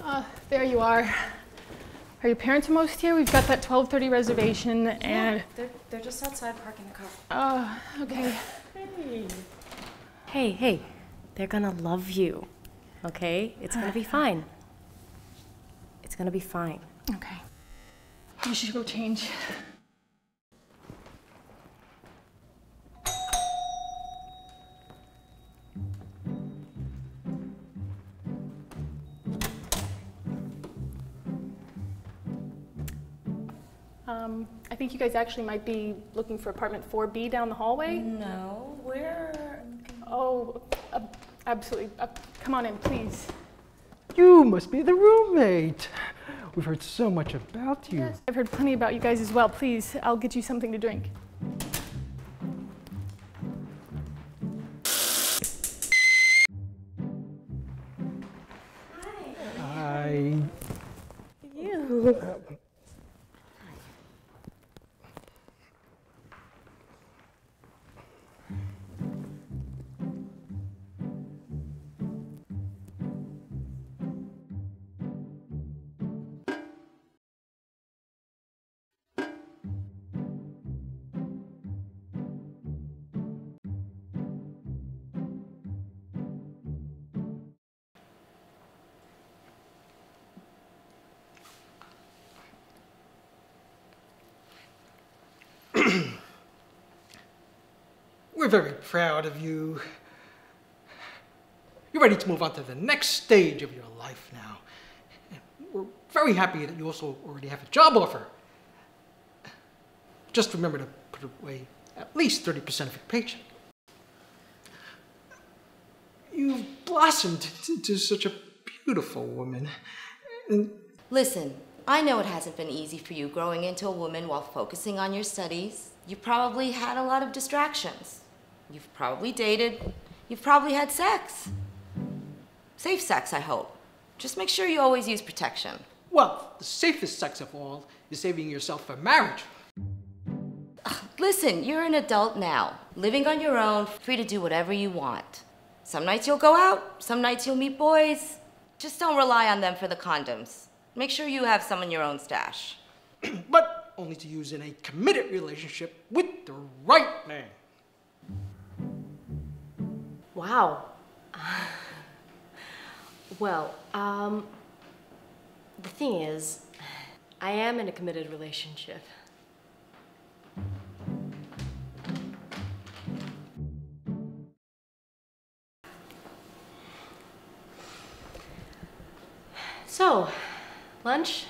Uh, there you are. Are your parents almost here? We've got that 12:30 reservation, and yeah, They're, they're just outside parking the car. oh, okay. Hey. Hey, hey, they're gonna love you, okay? It's gonna be fine. It's gonna be fine. Okay. You should go change. Um, I think you guys actually might be looking for apartment 4B down the hallway. No, where? Oh, uh, absolutely. Uh, come on in, please. You must be the roommate. We've heard so much about you. I've heard plenty about you guys as well. Please, I'll get you something to drink. We're very proud of you. You're ready to move on to the next stage of your life now. And we're very happy that you also already have a job offer. Just remember to put away at least 30% of your paycheck. You've blossomed into such a beautiful woman. And Listen, I know it hasn't been easy for you growing into a woman while focusing on your studies. You probably had a lot of distractions. You've probably dated. You've probably had sex. Safe sex, I hope. Just make sure you always use protection. well, the safest sex of all is saving yourself for marriage. Listen, you're an adult now, living on your own, free to do whatever you want. Some nights you'll go out, some nights you'll meet boys. Just don't rely on them for the condoms. Make sure you have some in your own stash. but only to use in a committed relationship with the right man. Wow. Well, um, the thing is, I am in a committed relationship. So, lunch?